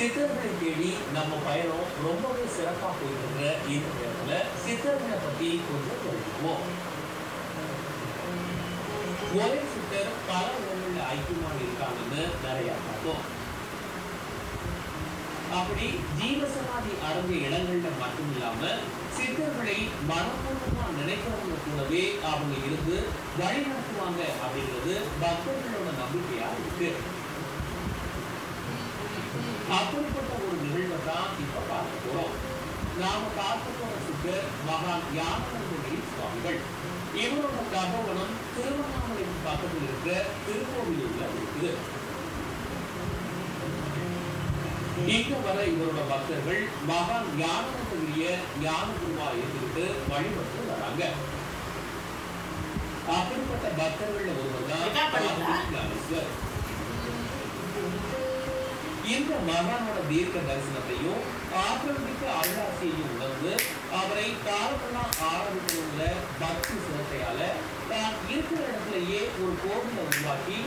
சித்தர்களை தேடி நம்ம பயணம் ரொம்பவே சிறப்பாக போயிட்டு இருக்கிற இந்த நேரத்துல சித்தர்களை பத்தி கொஞ்சம் தெரிஞ்சுக்குவோம். ஒரே சித்தர் பல இடங்கள்ல ஐக்கியமாக இருக்காங்கன்னு நிறைய பார்த்தோம். அப்படி ஜீவசமாதி அடங்கிய இடங்கள்ல மட்டும் இல்லாம சித்தர்களை மனப்பூர்வமா நினைக்கிறவங்க கூடவே அவங்க இருந்து வழிநடத்துவாங்க அப்படிங்கிறது பக்தர்களோட நம்பிக்கையா இருக்கு. அப்படிப்பட்ட ஒரு நிகழ்வை தான் இப்ப பார்க்க போறோம் நாம பார்க்க போற சித்தர் மகான் ஞானநந்தகிரி சுவாமிகள் இவரோட தகவலம் திருவண்ணாமலைக்கு பக்கத்தில் இருக்கிற திருக்கோவிலூர்ல இருக்குது இங்க வர இவரோட பக்தர்கள் மகான் ஞானநந்தகிரிய ஞான குருவா இருந்துட்டு வழிபட்டு வராங்க அப்படிப்பட்ட பக்தர்கள் ஒருவர் தான். இந்த மகானோட தீர்க்க தரிசனத்தையும் ஆக்கிரமிக்க அருளாசியையும் உணர்ந்து அவரை காலமெல்லாம் ஆரம்பித்துள்ள பக்தி சிரத்தையால தான் இருக்கிற இடத்திலேயே ஒரு கோவிலை உருவாக்கி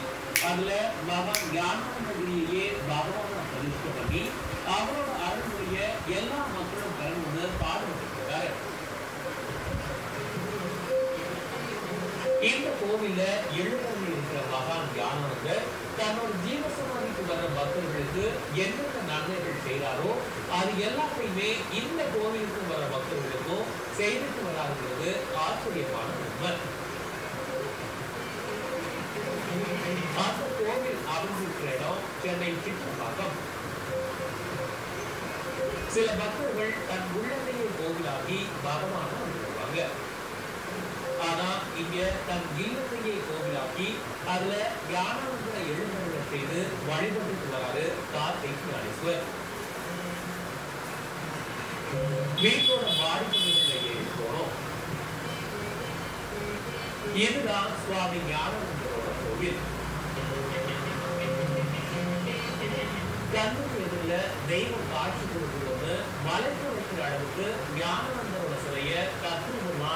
அதுல மகான் ஞானானந்தகிரியையே பகவான பிரதிஷ்டை பண்ணி அவரோட அருள்முறைய எல்லா மக்களும் பெறணும்னு பாடுபட்டு இந்த கோவில்ல எழுபது இருக்கிற மகான் ஞானவர்கள் தன்னோட ஜீவசமாதிக்கு வர பக்தர்களுக்கு என்னென்ன நன்மைகள் செய்கிறாரோ அது எல்லாத்தையுமே இந்த கோவிலுக்கு வர பக்தர்களுக்கும் செய்துட்டு வராங்கிறது ஆச்சரியமான உண்மை. அந்த கோவில் அமைஞ்சிருக்கிற இடம் சென்னை சிற்றம்பாக்கம் சில பக்தர்கள் தன் உள்ளத்தையே கோவிலாகி பகவான வருவாங்க ஆனா இங்க தன் இல்லத்தையே கோவிலாக்கி அதுல ஞானவந்தர எழுந்தருளை செய்து வழிபட்டு வராரு கார்த்திக் ஞானேஸ்வர் வீட்டோட மாடிப்படிகளை ஏறி இதுதான் சுவாமி ஞானவந்தரோட கோவில். கண்ணுக்கு எதிரில தெய்வம் காட்சி கொடுக்கும்போது மலைக்கு வைக்கிற அளவுக்கு ஞானவந்தரோட சிலையை தத்துவமா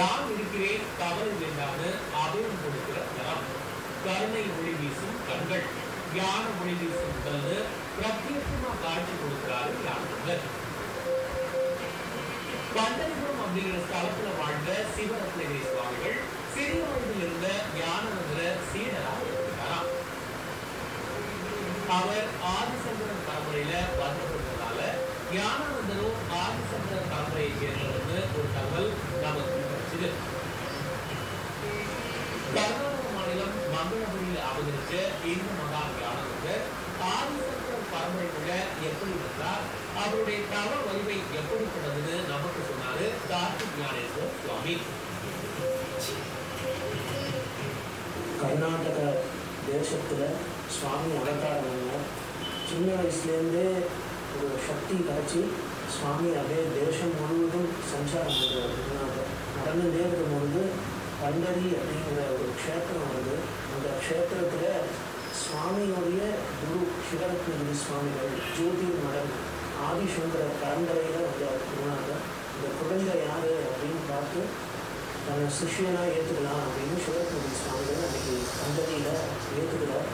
நான் இருக்கிறேன் தவறு வேண்டாம்னு அதுவும் கொடுக்கிற தரம் கருணை ஒளி வீசும் கண்கள். ஞான ஒளி வீசும் உடல் பிரத்யேகமா காட்சி கொடுக்கிறாரு ஞானங்கள் பண்டரிபுரம் அப்படிங்கிற ஸ்தலத்துல வாழ்ந்த சிவரத்னகிரி சுவாமிகள் சிறிய வயதில் இருந்த ஞானவந்தர சீடரா இருக்கிறாராம் அவர் ஆதிசங்கரன் தலைமுறையில வந்ததுனால ஞானவந்தரும் ஆதிசங்கரன் தலைமுறையை சேர்ந்தவர் ஒரு தகவல் நமக்கு இது. கர்நாடக மாநிலம் மங்களபுரியில் அவதரிச்ச இந்து மகா ஞானவந்தர் பரம்பரை கூட எப்படி வந்தார்? அவருடைய தவ வலிமை எப்படிப்பட்டதுன்னு நமக்கு சொன்னாரு கார்த்திக் ஞானேஸ்வர் சுவாமி. கர்நாடக தேசத்தில் சுவாமி அவதாரங்க சின்ன வயசுலேருந்தே ஒரு சக்தி கிடச்சி சுவாமி அப்படியே தேசம் முழுவதும் சஞ்சாரம் பண்ணுறாரு நடந்துட்டே வந்து பண்டரி அப்படிங்கிற ஒரு க்ஷேத்திரம் வந்து அந்த க்ஷேத்திரத்தில் சுவாமியுடைய குரு சிவரத்னகிரி சுவாமிகள் ஜோதி மடம் ஆதிசங்கர பரம்பரையில் வந்தார் குருநாதர் இந்த குழந்தை யார் அப்படின்னு பார்த்து தன்னை சிஷியனாக ஏற்றுக்கலாம் அப்படின்னு சிவரத்னகிரி சுவாமிகள் அன்னைக்கு பண்டரியில் ஏற்றுக்கிறார்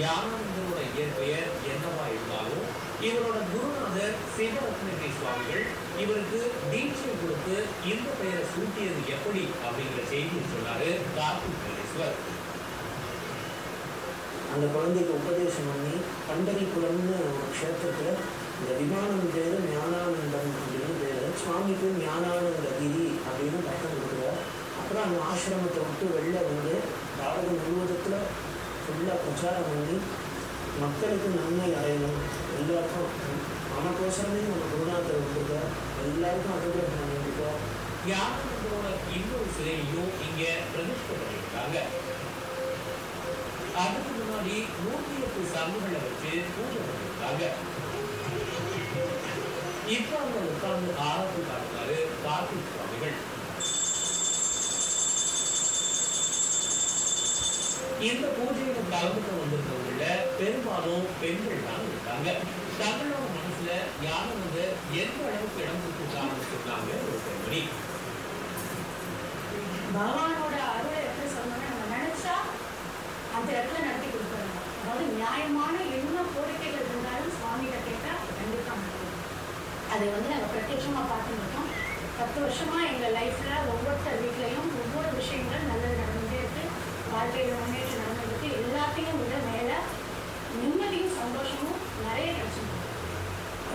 ஞானவந்தரோட இயற்பெயர் என்னவா இருந்தாலும் இவரோட சிவரத்னகிரி சுவாமிகள் இவருக்கு தீட்சை கொடுத்து இந்த பெயரை சூட்டியது எப்படி அப்படிங்கிற செய்தியை சொன்னாரு கார்த்திக் ஞானேஸ்வர் அந்த குழந்தைக்கு உபதேசம் பண்ணி பண்டரிபுரம்னு ஒரு க்ஷேத்திரத்தில் இந்த விமானம் பேர் ஞானானந்தம் அப்படின்னு பேர் சுவாமிக்கு ஞானானந்த கிரி அப்படின்னு பட்டம் கொடுக்குறார். அப்புறம் அந்த ஆசிரமத்தை விட்டு வெளில வந்து பாரதம் முழுவதத்தில் ஃபுல்லாக பிரச்சாரம் பண்ணி மக்களுக்கு நன்மை அடையணும் எல்லாருக்கும் நமக்கோசரமே நம்ம குருநாதர் வந்திருக்கார் எல்லாருக்கும் அனுகிரகம் பண்ணியிருக்கார் ஞானவந்தரோட இன்னொரு சிலையையும் இங்க பிரதிஷ்டை பண்ணியிருக்காங்க அதுக்கு முன்னாடி நூத்தி எட்டு சங்குகளை வச்சு பூஜை பண்ணியிருக்காங்க. இப்ப அவங்க உட்கார்ந்து ஆராய்ச்சி காட்டினாரு கார்த்திக் சுவாமிகள். இந்த பூஜையில கலந்துக்க வந்திருக்கவங்கள பெரும்பாலும் பெண்கள் தான் இருக்காங்க. தங்களோட காலத்துல யாரும் வந்து எந்த அளவுக்கு இடம் கொடுத்துருக்காங்கன்னு சொன்னாங்க ஒரு பகவானோட அருளை எப்படி சொன்னோம்னா நம்ம நினைச்சா அந்த இடத்துல நடத்தி கொடுக்குறாங்க அதாவது நியாயமான என்ன கோரிக்கைகள் இருந்தாலும் சுவாமிகிட்ட கேட்டா கண்டிப்பா அதை வந்து நாங்கள் பிரத்யட்சமா பார்த்துருக்கோம் பத்து வருஷமா எங்க லைஃப்ல ஒவ்வொருத்தர் வீட்லயும் ஒவ்வொரு விஷயங்கள் நல்லது நடந்துட்டே இருக்கு. வாழ்க்கையில முன்னேற்றம் நடந்துருக்கு எல்லாத்தையும் விட மேல நிம்மதியும் சந்தோஷமும் நிறைய கிடைச்சிருக்கு.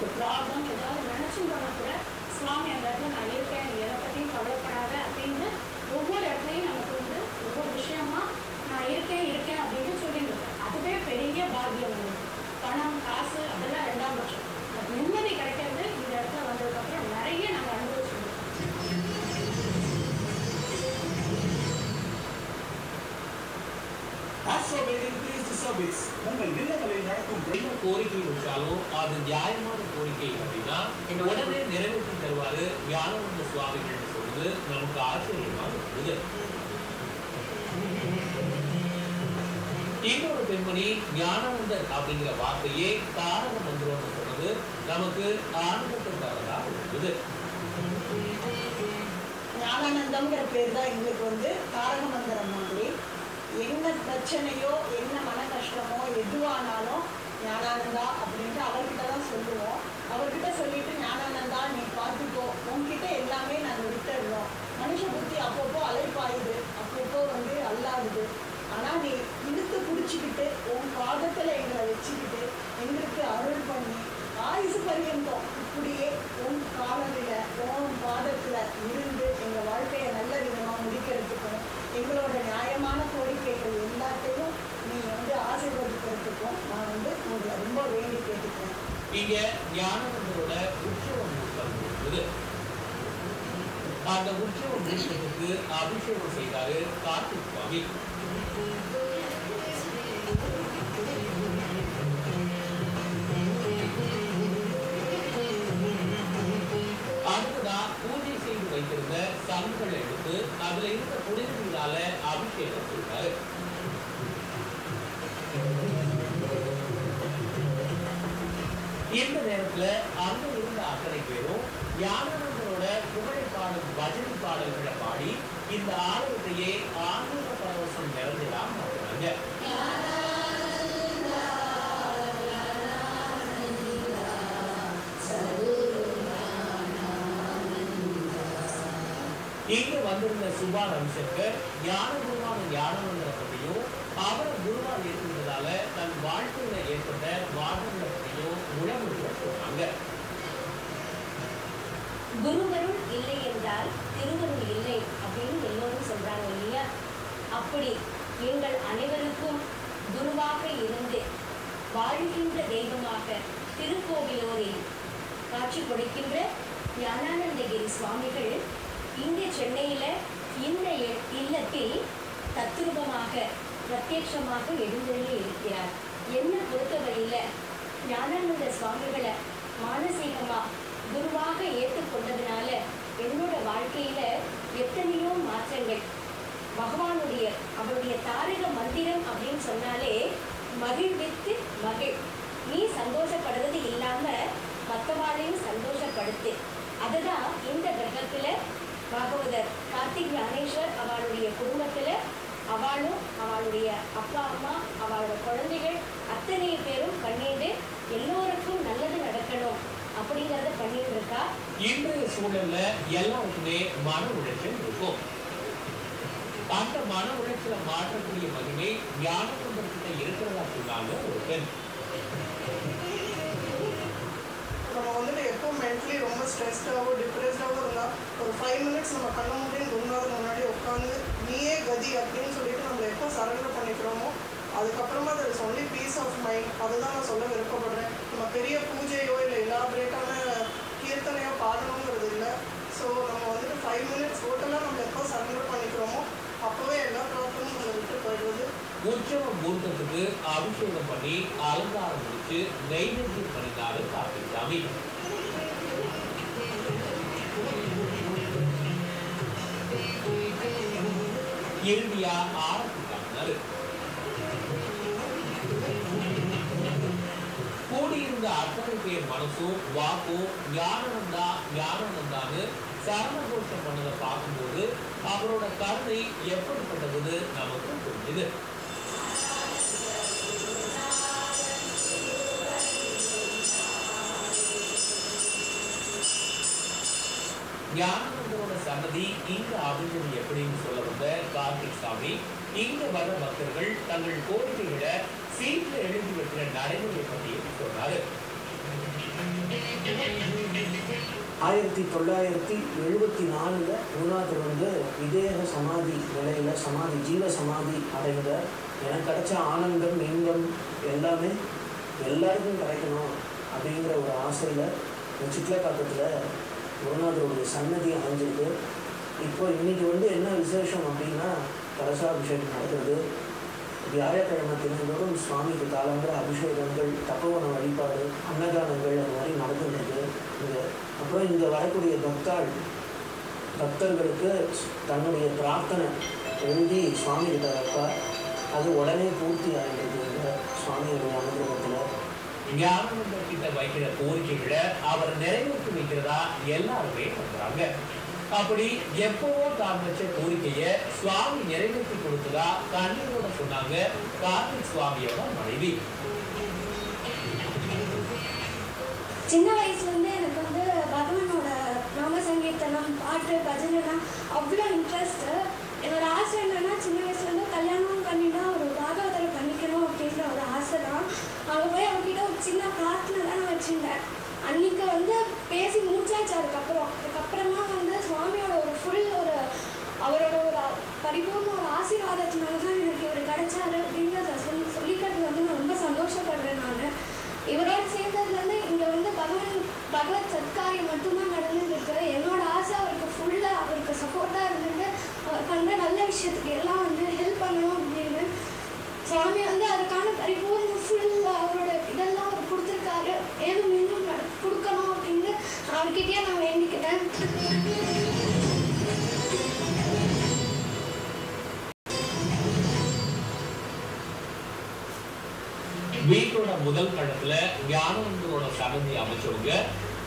ஒரு ப்ராப்ளம் ஏதாவது நினைச்சுட்டோம்னா கூட சுவாமி அந்த இடத்துல நான் இருக்கேன் நீ எதை பற்றியும் கவலைப்படாத அப்படின்னு ஒவ்வொரு இடத்துலையும் நமக்கு வந்து ஒவ்வொரு விஷயமா நான் இருக்கேன் இருக்கேன் அப்படின்னு சொல்லியிருக்கேன் அதுவே பெரிய பாக்கியம் பணம் காசு அதெல்லாம் ரெண்டாம் பட்சம் நிம்மதி கிடைக்கிறது இந்த இடத்துல வந்ததுக்கப்புறம் நிறைய நாங்கள் அனுபவிச்சிருக்கோம் As for the உங்கள் இல்லங்களில் நடக்கும் என்ன கோரிக்கை வச்சாலும் அது நியாயமா அப்படின்னா உடனே நிறைவேற்றி தருவாரு ஞானவந்த சுவாமிகள் சொல்றது நமக்கு ஆச்சரியமா இருக்குது இன்னொரு பெண்மணி ஞானவந்தர் அப்படிங்கிற வார்த்தையே தாரக மந்திரம்னு சொன்னது நமக்கு ஆனந்தத்தை தரதா இருக்குது. ஞானானந்தம்ங்கிற பேர் தான் எங்களுக்கு வந்து தாரக மந்திரம் மாதிரி என்ன பிரச்சனையோ என்ன மன கஷ்டமோ எதுவானாலும் ஞானானந்தா அப்படின்ட்டு அவர்கிட்ட தான் சொல்லுவோம். அவர்கிட்ட சொல்லிட்டு ஞானானந்தா நீ பார்த்துக்கோ உன்கிட்ட எல்லாமே நான் விட்டுடுறோம் மனுஷ புத்தி அப்பப்போ அலைப்பாயுது அப்பப்போ வந்து அல்லாடுது ஆனால் நீ இழுத்து பிடிச்சிக்கிட்டு உன் பாதத்தில் எங்களை வச்சுக்கிட்டு எங்களுக்கு அருள் பண்ணி ஆயுசு பரியந்தம் இப்படியே உன் காலத்தில் உன் பாதத்தில் இருந்து எங்கள் வாழ்க்கையை நல்ல விதமாக முடிக்கிறதுக்கும் எங்களோட நியாயமான கோரிக்கைகள் எல்லாத்தையும் நீ வந்து ஆசீர்வதிக்கிறதுக்கும் நான் வந்து உங்களை ரொம்ப வேண்டி கேட்டுக்கிறேன் இங்க ஞானவந்தரோட உற்சவம் கூட்டம் அந்த உற்சவம் கூட்டத்துக்கு அபிஷேகம் செய்தாரு கார்த்திக் சுவாமி பூஜை செய்து வைத்திருந்த சங்குகளை எடுத்து அதுல இருந்த புனிதங்களால அபிஷேகம் செய்தாரு. இந்த நேரத்துல அங்க இருந்த அத்தனை பேரும் யானவர்களோட புகழை பாடும் பஜனை பாடல்களை பாடி இந்த ஆலயத்தையே ஆன்மீக பரவசம் நிறைஞ்சலாம் மாற்றுறாங்க இங்க வந்திருந்த சுபா ரவிசங்கர் ஞான குருவான யானவங்களை பற்றியும் அவரை குருவா ஏற்றுவதால தன் வாழ்க்கையில ஏற்பட்ட மாற்றங்களை பற்றியும் குருவருள் இல்லை என்றால் திருவருள் இல்லை அப்படின்னு எல்லோரும் சொல்றாங்க இல்லையா? அப்படி எங்கள் அனைவருக்கும் குருவாக இருந்து வாழ்கின்ற தெய்வமாக திருக்கோவிலூரில் காட்சி கொடுக்கின்ற ஞானானந்தகிரி சுவாமிகள் இங்கே சென்னையில் இந்த இல்லத்தில் தத்ரூபமாக பிரத்யட்சமாக எழுந்தருளி இருக்கிறார். என்ன பொறுத்தவரையில் ஞானானந்த சுவாமிகளை மானசீகமாக குருவாக ஏற்றுக்கொண்டதுனால என்னோட வாழ்க்கையில எத்தனையோ மாற்றங்கள். பகவானுடைய அவருடைய தாரக மந்திரம் அப்படின்னு சொன்னாலே மகிழ்வித்து மகிழ். நீ சந்தோஷப்படுறது இல்லாம மற்றவாளையும் சந்தோஷப்படுத்து. அதுதான் இந்த கிரகத்துல பாகவதர் கார்த்திக் ஞானேஸ்வர் அவருடைய குடும்பத்துல அவளும் அவளுடைய அப்பா அம்மா அவளோட குழந்தைகள் அத்தனை பேரும் பண்ணிட்டு எல்லோருக்கும் நல்லது நடக்கணும் அப்படிங்கறத பண்ணிட்டு இருக்கா இன்றைய சூழல்ல எல்லாருக்குமே மன உளைச்சல் இருக்கும். அந்த மன உளைச்சலை மாற்றக்கூடிய மகிமை ஞானவந்தர்கிட்ட இருக்கிறதா சொன்னாங்க ஒரு பெண். நம்ம வந்துட்டு எப்போ மென்டலி ரொம்ப ஸ்ட்ரெஸ்டாகவோ டிப்ரெஸ்டாகவோ இருந்தால் ஒரு ஃபைவ் மினிட்ஸ் நம்ம கண்ண முடியும் முன்னாடி உட்காந்து நீயே கதி அப்படின்னு சொல்லிட்டு நம்ம எப்போ சரண்டர் பண்ணிக்கிறோமோ அதுக்கப்புறமா அது சொல்லி பீஸ் ஆஃப் மைண்ட் அதுதான் நான் சொல்ல விருப்பப்படுறேன். நம்ம பெரிய பூஜையோ இல்லை எலாபரேட்டான கீர்த்தனையோ பாடணுங்கிறது இல்லை. ஸோ நம்ம வந்துட்டு ஃபைவ் மினிட்ஸ் டோட்டலாக நம்ம எப்போ சரண்டர் பண்ணிக்கிறோமோ அப்போவே எல்லா ப்ராப்ளமும் நம்ம விட்டு போயிடுவது உற்சவ மூர்த்தத்துக்கு அபிஷேகம் பண்ணி அலங்காரம் முடித்து நைவேத்தியம் பண்ணினாரு கார்த்திக் சாமி இறுதியா ஆரம்பித்தார்கள் கூடியிருந்த அத்தனை பேர் மனசும் வாக்கும் ஞானநந்தா ஞானநந்தான்னு சரணகோஷம் பண்ணதை பார்க்கும்போது அவரோட கருணை எப்படிப்பட்டது நமக்கு புரிஞ்சுது ஞானவந்தரோட சன்னதி இங்கு அமைஞ்சது எப்படின்னு சொல்ல வந்த கார்த்திக் சாமி இங்கு வர பக்தர்கள் தங்கள் கோரிக்கைகளை சீட்ல எழுதி வைக்கிற நடைமுறை பற்றியும் சொன்னாரு? ஆயிரத்தி தொள்ளாயிரத்தி எழுபத்தி நாலில் குருநாதர் வந்து விதேக சமாதி நிலையில் சமாதி ஜீவ சமாதி அடைந்த எனக்கு கிடைச்ச ஆனந்தம் இன்பம் எல்லாமே எல்லாருக்கும் கிடைக்கணும் அப்படிங்கிற ஒரு ஆசையில் சிட்லப்பாக்கத்தில் குருநாதருடைய சன்னதி அமைஞ்சிருக்கு. இப்போ இன்னைக்கு வந்து என்ன விசேஷம் அப்படின்னா கலசாபிஷேகம் நடக்கிறது. வியாழக்கிழமை தினந்தோறும் சுவாமிக்கு காலங்கிற அபிஷேகங்கள் தப்பவன வழிபாடு அன்னதானங்கள் அந்த மாதிரி நடந்துருக்கு இங்கே அப்புறம் இங்கே வரக்கூடிய பக்தாள் பக்தர்களுக்கு தன்னுடைய பிரார்த்தனை எழுதி சுவாமி கிட்ட அது உடனே பூர்த்தி ஆகிடுது இந்த சுவாமியுடைய அனுகிரகத்தில். ஞானவந்தர் வைக்கிற கோரிக்கைகளை அவர் நிறைவேற்றி வைக்கிறதா எல்லாருமே நம்புறாங்க. அப்படி எப்பவோ தான் வச்ச கோரிக்கைய சுவாமி நிறைவேற்றி கொடுத்ததா கண்ணீரோட சொன்னாங்க கார்த்திக் சுவாமியோட மனைவி. சின்ன வயசுலேருந்தே எனக்கு வந்து பகவானோட நாம சங்கீர்த்தனம் பாட்டு பஜனைலாம் அவ்வளோ இன்ட்ரெஸ்ட்டு என்னோட ஆசை என்னன்னா சின்ன வயசுலேருந்து கல்யாணம் பண்ணினா ஒரு அப்படின்ற ஒரு ஆசை தான். அவங்க போய் அவங்ககிட்ட ஒரு சின்ன பிரார்த்தனை தான் நான் வச்சுருந்தேன் அன்னைக்கு வந்து பேசி முடிச்சாச்சு அதுக்கப்புறம். அதுக்கப்புறமா வந்து சுவாமியோட ஒரு ஃபுல் ஒரு அவரோட ஒரு பரிபூர்ண ஒரு ஆசீர்வாதத்தினால தான் எனக்கு இவர் கிடைச்சாரு அப்படின்றத சொல்லி சொல்லிக்கிறது வந்து நான் ரொம்ப சந்தோஷப்படுறேன் நான். இவரோட சேர்ந்ததுலேருந்து இங்கே வந்து பகவான் பகவத் சத்காரியம் மட்டும்தான் நடந்துட்டு இருக்கு என்னோட ஆசை அவருக்கு ஃபுல்லாக அவருக்கு சப்போர்ட்டாக இருந்துட்டு அவர் பண்ணுற நல்ல விஷயத்துக்கு எல்லாம் வந்து ஹெல்ப் பண்ணணும் அப்படின்னு சுவாமி வந்து அதுக்கான பரிபூர்ண ஃபுல் அவரோட இதெல்லாம் அவர் கொடுத்துருக்காரு. மேலும் இன்னும் கொடுக்கணும் அப்படின்னு அவர்கிட்டயே நான் வேண்டிக்கிட்டேன் வீட்டோட முதல் தளத்துல ஞானவந்தரோட சன்னதி அமைச்சவங்க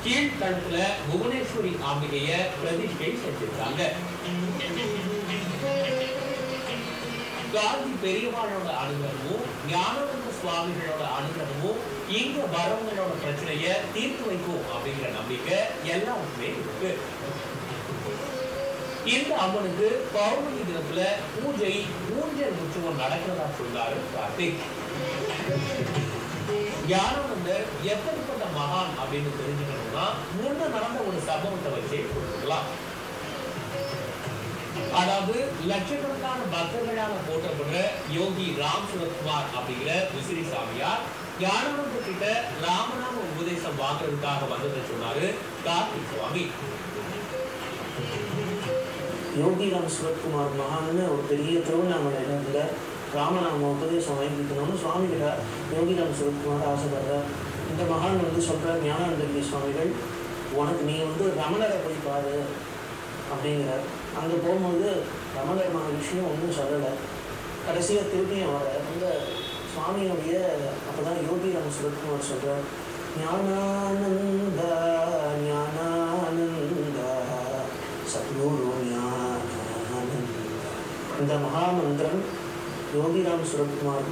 கீழ்த்தளத்துல புவனேஸ்வரி ஆம்பிகைய பிரதிஷ்டை செஞ்சிருக்காங்க. காந்தி பெரியவாளோட அனுகிரகமும் ஞானவந்த சுவாமிகளோட அனுகிரகமும் இங்க வரவங்களோட பிரச்சனைய தீர்த்து வைக்கும் அப்படிங்கிற நம்பிக்கை எல்லாருக்குமே இருக்கு. இந்த அம்மனுக்கு பௌர்ணமி தினத்துல பூஜை ஊஞ்சல் உற்சவம் நடக்கிறதா சொன்னாரு கார்த்திக். ஞானவந்தர் எப்படிப்பட்ட மகான் அப்படின்னு தெரிஞ்சுக்கணும்னா முன்ன நடந்த ஒரு சம்பவத்தை வச்சே கொடுத்துக்கலாம் அதாவது லட்சக்கணக்கான பக்தர்களால் போற்றப்படுற யோகி ராம் சுரத்குமார் அப்படிங்கிற விசிறி சாமியார் ஞானவந்தர் கிட்ட ராமநாம உபதேசம் வாங்குறதுக்காக வந்ததை சொன்னாரு கார்த்திக் சுவாமி. யோகிராம் சிவகுமார் மகான்னு ஒரு பெரிய திருவண்ணாமலையில் இருந்த ராமநாம உபதேசம் வாங்கிக்கணும்னு சுவாமி யோகிராம் சிவகுமார் ஆசைப்படுறார். இந்த மகான் வந்து சொல்கிறார் ஞானானந்தகிரி சுவாமிகள் உனக்கு நீ வந்து ரமணரை போய் பாரு அப்படிங்கிறார். அங்கே போகும்போது ரமணர் விஷயம் ஒன்றும் சொல்லலை. கடைசியாக திருப்பியும் வர அந்த சுவாமியுடைய அப்போ தான் யோகி யோகிராம் சிவகுமார் சொல்கிறார் ஞானானந்த ஞானானந்த சத்குரு ஞானானந்த. இந்த மகாமந்திரம் யோகிராம் சுரத்குமார்